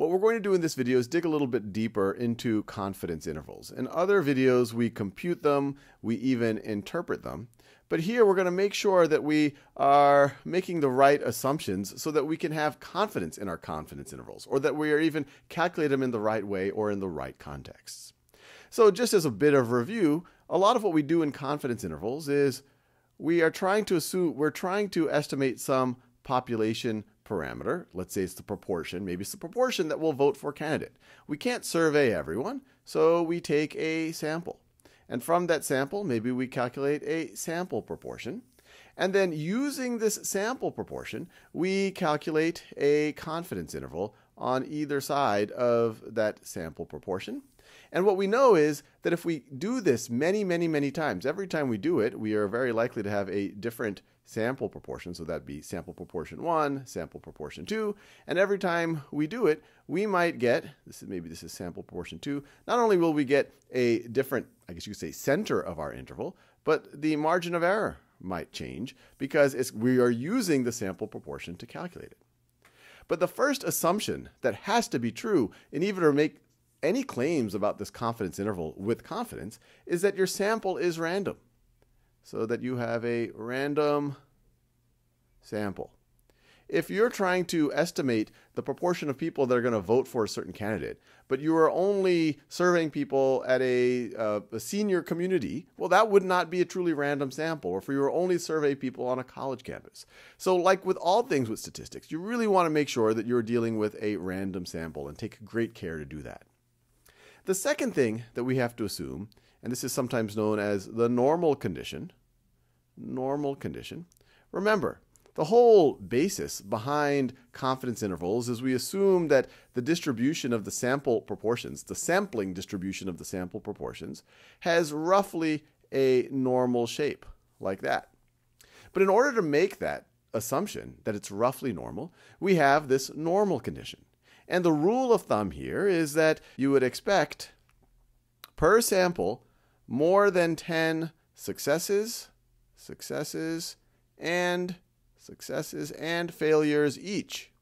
What we're going to do in this video is dig a little bit deeper into confidence intervals. In other videos, we compute them, we even interpret them. But here we're going to make sure that we are making the right assumptions so that we can have confidence in our confidence intervals, or that we are even calculate them in the right way or in the right contexts. So just as a bit of review, a lot of what we do in confidence intervals is we are trying to assume we're trying to estimate some population parameter. Let's say it's the proportion. Maybe it's the proportion that will vote for candidate. We can't survey everyone, so we take a sample. And from that sample, maybe we calculate a sample proportion. And then using this sample proportion, we calculate a confidence interval on either side of that sample proportion. And what we know is that if we do this many, many, many times, every time we do it, we are very likely to have a different sample proportion. So that'd be sample proportion one, sample proportion two. And every time we do it, we might get, this is maybe this is sample proportion two. Not only will we get a different, I guess you could say, center of our interval, but the margin of error might change because we are using the sample proportion to calculate it. But the first assumption that has to be true in even to make any claims about this confidence interval with confidence is that your sample is random. So that you have a random sample. If you're trying to estimate the proportion of people that are going to vote for a certain candidate, but you are only surveying people at a, uh, a senior community, well, that would not be a truly random sample, or if you were only survey people on a college campus. So, like with all things with statistics, you really want to make sure that you're dealing with a random sample and take great care to do that. The second thing that we have to assume, and this is sometimes known as the normal condition, normal condition. Remember, the whole basis behind confidence intervals is we assume that the distribution of the sample proportions, the sampling distribution of the sample proportions, has roughly a normal shape, like that. But in order to make that assumption that it's roughly normal, we have this normal condition. And the rule of thumb here is that you would expect per sample more than 10 successes, successes, and successes and failures each.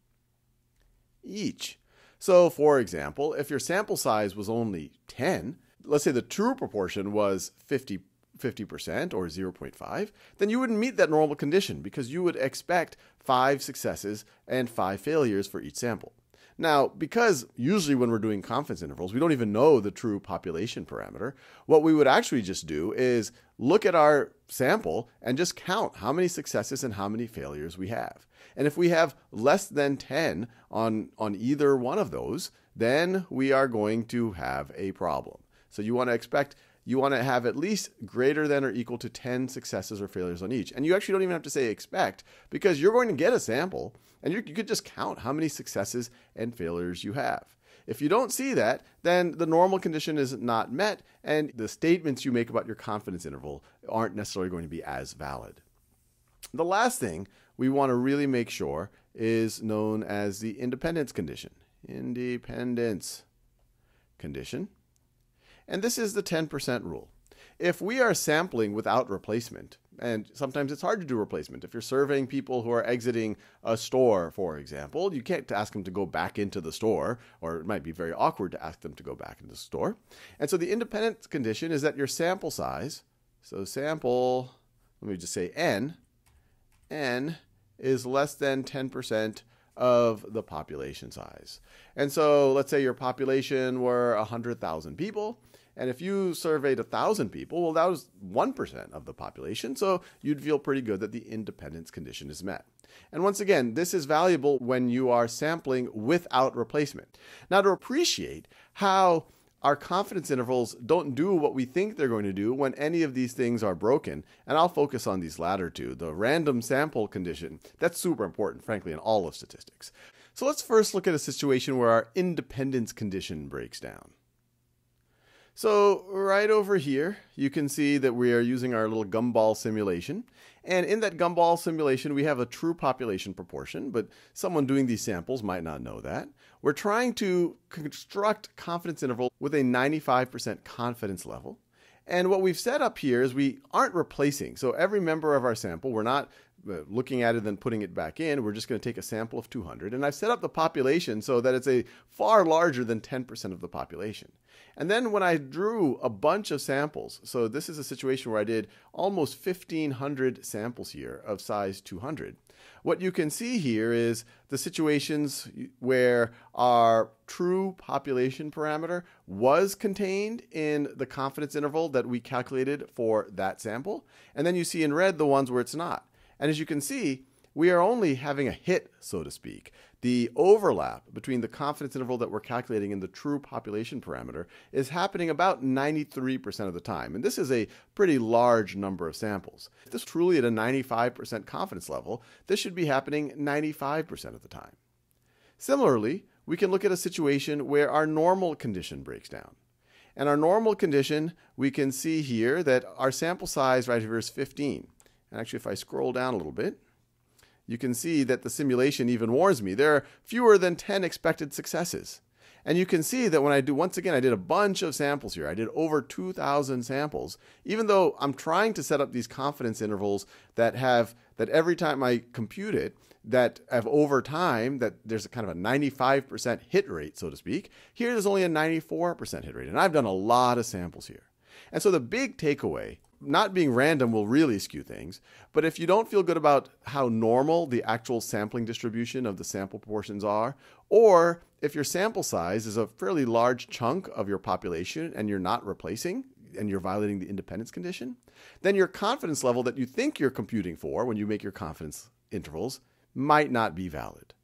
Each. So, for example, if your sample size was only 10, let's say the true proportion was 50 50% or 0.5, then you wouldn't meet that normal condition because you would expect five successes and five failures for each sample. Now, because usually when we're doing confidence intervals, we don't even know the true population parameter, what we would actually just do is look at our sample and just count how many successes and how many failures we have. And if we have less than 10 on, on either one of those, then we are going to have a problem. So you want to expect you want to have at least greater than or equal to 10 successes or failures on each. And you actually don't even have to say expect because you're going to get a sample and you could just count how many successes and failures you have. If you don't see that, then the normal condition is not met, and the statements you make about your confidence interval aren't necessarily going to be as valid. The last thing we want to really make sure is known as the independence condition. Independence condition. And this is the 10% rule. If we are sampling without replacement, and sometimes it's hard to do replacement. If you're surveying people who are exiting a store, for example, you can't ask them to go back into the store, or it might be very awkward to ask them to go back into the store. And so the independent condition is that your sample size, so sample, let me just say n, n is less than 10% of the population size. And so let's say your population were 100,000 people and if you surveyed 1,000 people, well, that was 1% of the population. So you'd feel pretty good that the independence condition is met. And once again, this is valuable when you are sampling without replacement. Now, to appreciate how our confidence intervals don't do what we think they're going to do when any of these things are broken. And I'll focus on these latter two the random sample condition. That's super important, frankly, in all of statistics. So let's first look at a situation where our independence condition breaks down. So right over here, you can see that we are using our little gumball simulation. And in that gumball simulation, we have a true population proportion, but someone doing these samples might not know that. We're trying to construct confidence interval with a 95% confidence level. And what we've set up here is we aren't replacing. So every member of our sample, we're not Uh, looking at it and then putting it back in, we're just going to take a sample of 200. And I've set up the population so that it's a far larger than 10% of the population. And then when I drew a bunch of samples, so this is a situation where I did almost 1,500 samples here of size 200. What you can see here is the situations where our true population parameter was contained in the confidence interval that we calculated for that sample. And then you see in red the ones where it's not. And as you can see, we are only having a hit, so to speak. The overlap between the confidence interval that we're calculating and the true population parameter is happening about 93% of the time. And this is a pretty large number of samples. If this is truly at a 95% confidence level, this should be happening 95% of the time. Similarly, we can look at a situation where our normal condition breaks down. And our normal condition, we can see here that our sample size right here is 15. And actually, if I scroll down a little bit, you can see that the simulation even warns me there are fewer than 10 expected successes. And you can see that when I do, once again, I did a bunch of samples here. I did over 2,000 samples, even though I'm trying to set up these confidence intervals that have, that every time I compute it, that have over time, that there's a kind of a 95% hit rate, so to speak. Here there's only a 94% hit rate. And I've done a lot of samples here. And so the big takeaway not being random will really skew things. But if you don't feel good about how normal the actual sampling distribution of the sample proportions are, or if your sample size is a fairly large chunk of your population and you're not replacing, and you're violating the independence condition, then your confidence level that you think you're computing for when you make your confidence intervals might not be valid.